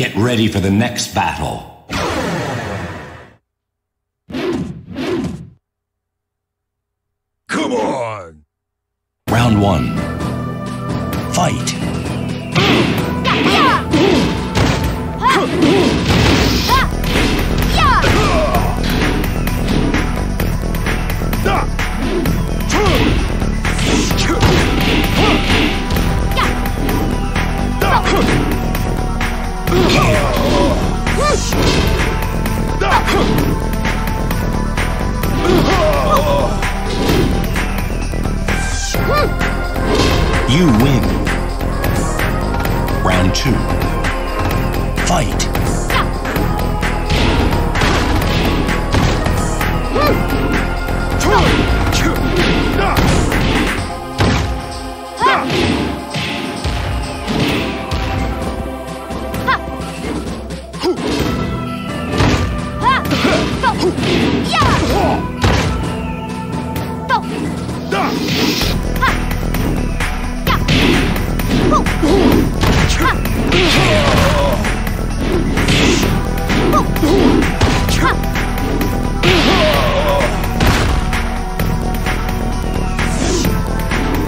get ready for the next battle. Come on! Round one. Fight. Round two. Fight.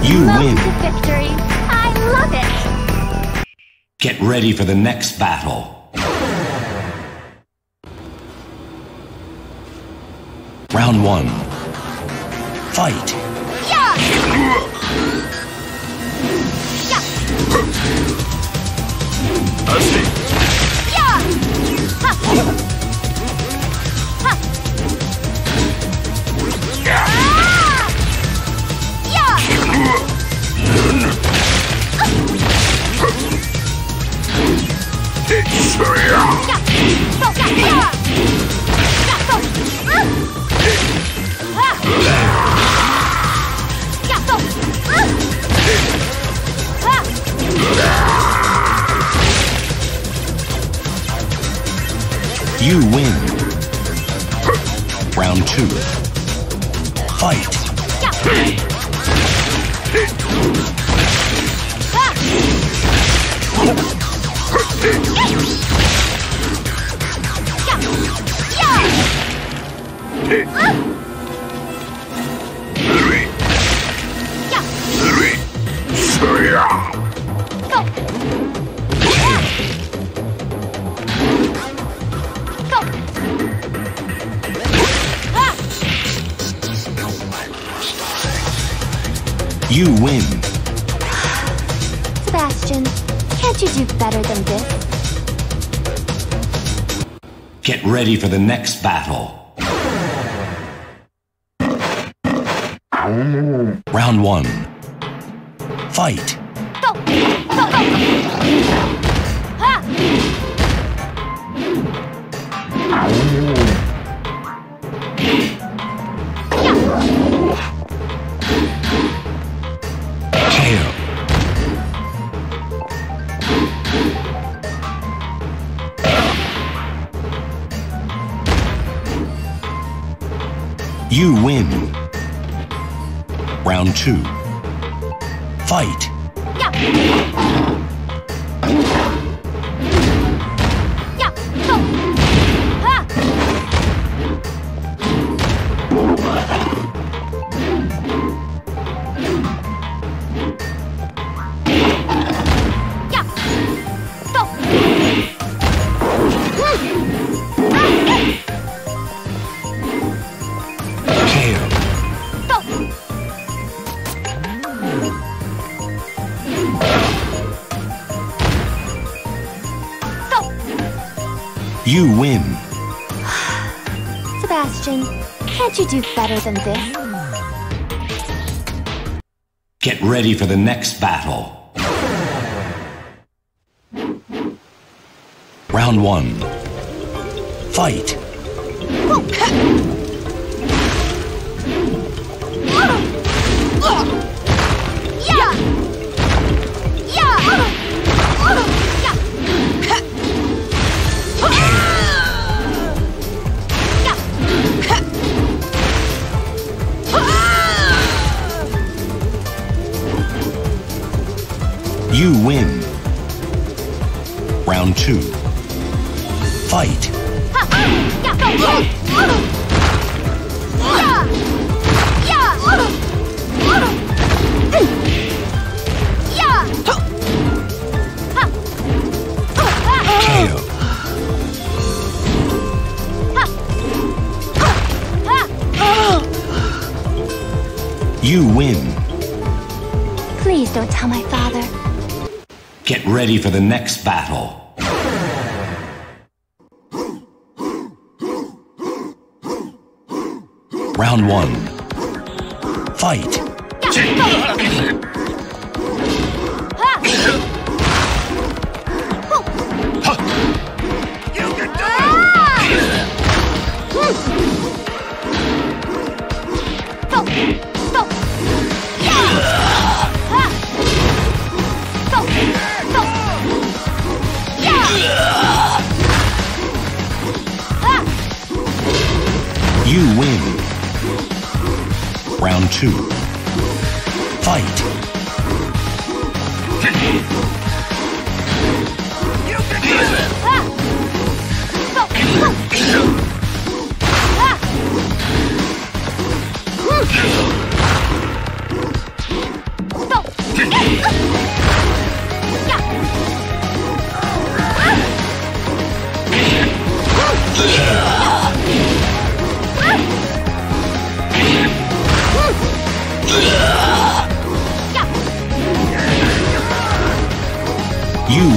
You win. Welcome to victory. I love it. Get ready for the next battle. Round one. Fight. I see. You win. Round two. Fight. You win. Sebastian, can't you do better than this? Get ready for the next battle. Round one. Fight. KO. You win. Round two. Fight. KO. You win. Sebastian, can't you do better than this? Get ready for the next battle. Round one. Fight. You win. Round two. Fight. You win. Please don't tell my father. Get ready for the next battle. Round one. Fight. You can do it! Ah! Two.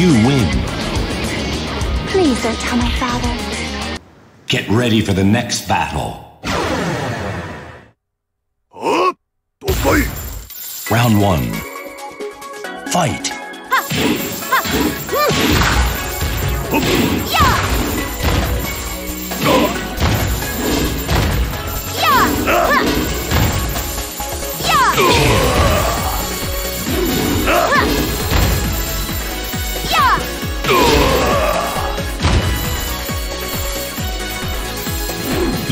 you win. Please don't tell my father. Get ready for the next battle. Up, Round one. Fight. Ha, ha. Hmm.